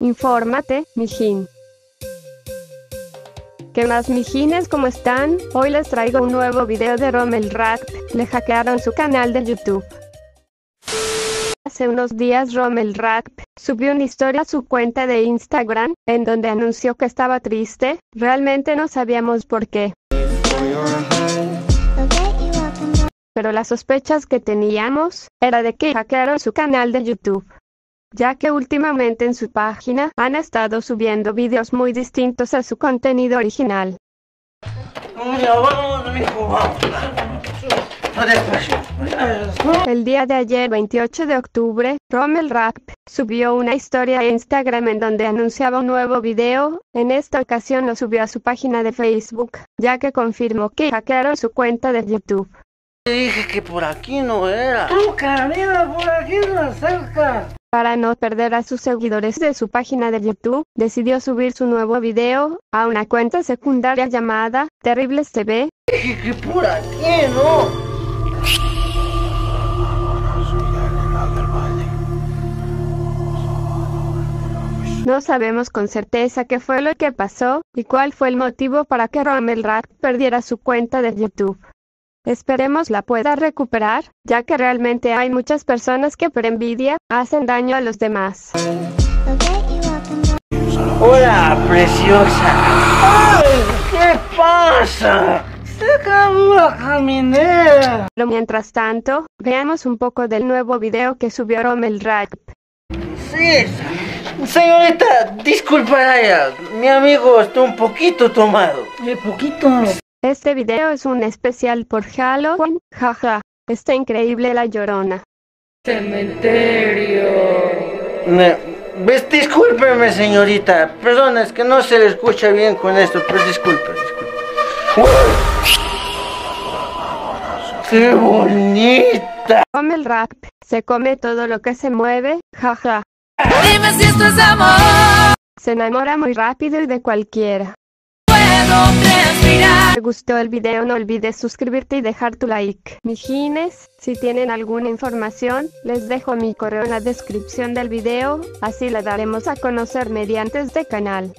Infórmate, mijín. ¿Qué más mijines? ¿Cómo están? Hoy les traigo un nuevo video de Rommel Rack. Le hackearon su canal de YouTube. Hace unos días Rommel Rack subió una historia a su cuenta de Instagram, en donde anunció que estaba triste. Realmente no sabíamos por qué. Pero las sospechas que teníamos, era de que hackearon su canal de YouTube ya que últimamente en su página han estado subiendo vídeos muy distintos a su contenido original. El día de ayer, 28 de octubre, Rommel Rap subió una historia a Instagram en donde anunciaba un nuevo video. En esta ocasión lo subió a su página de Facebook, ya que confirmó que hackearon su cuenta de YouTube. Dije que por aquí no era. ¡Tu camina por aquí no cerca! Para no perder a sus seguidores de su página de YouTube, decidió subir su nuevo video a una cuenta secundaria llamada Terribles TV. No. No sabemos con certeza qué fue lo que pasó y cuál fue el motivo para que Rommel Rack perdiera su cuenta de YouTube. Esperemos la pueda recuperar, ya que realmente hay muchas personas que por envidia hacen daño a los demás. Hola, preciosa. Ay, ¿Qué pasa? Se acabó la caminera. Pero mientras tanto, veamos un poco del nuevo video que subió Rommel Rack. Sí, señorita, disculpará, mi amigo está un poquito tomado. ¡Qué poquito! Este video es un especial por Halloween, jaja. Está increíble la llorona. Cementerio. Ves, discúlpeme, señorita. Perdona, es que no se le escucha bien con esto, pero disculpe, disculpe. ¡Qué bonita! Rommel Rack se come todo lo que se mueve, jaja. Dime si esto es amor. Se enamora muy rápido y de cualquiera. Puedo respirar. te gustó el video no olvides suscribirte y dejar tu like. Mijines, si tienen alguna información, les dejo mi correo en la descripción del video, así la daremos a conocer mediante este canal.